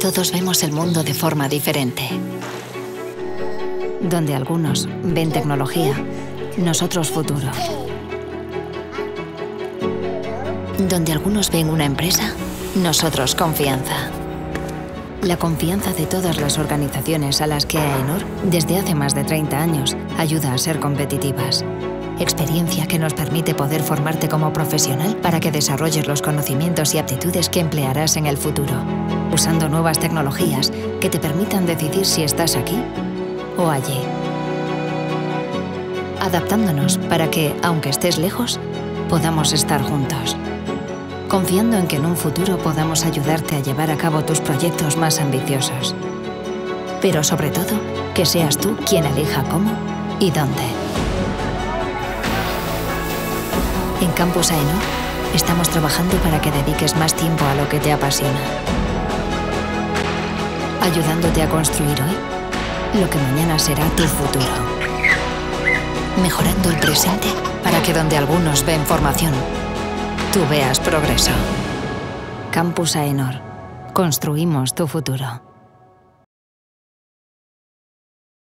todos vemos el mundo de forma diferente. Donde algunos ven tecnología, nosotros futuro. Donde algunos ven una empresa, nosotros confianza. La confianza de todas las organizaciones a las que AENOR, desde hace más de 30 años, ayuda a ser competitivas. Experiencia que nos permite poder formarte como profesional para que desarrolles los conocimientos y aptitudes que emplearás en el futuro, usando nuevas tecnologías que te permitan decidir si estás aquí o allí. Adaptándonos para que, aunque estés lejos, podamos estar juntos. Confiando en que en un futuro podamos ayudarte a llevar a cabo tus proyectos más ambiciosos. Pero sobre todo, que seas tú quien elija cómo y dónde. En Campus AENOR estamos trabajando para que dediques más tiempo a lo que te apasiona. Ayudándote a construir hoy lo que mañana será tu futuro. Mejorando el presente para que donde algunos ven formación, tú veas progreso. Campus AENOR. Construimos tu futuro.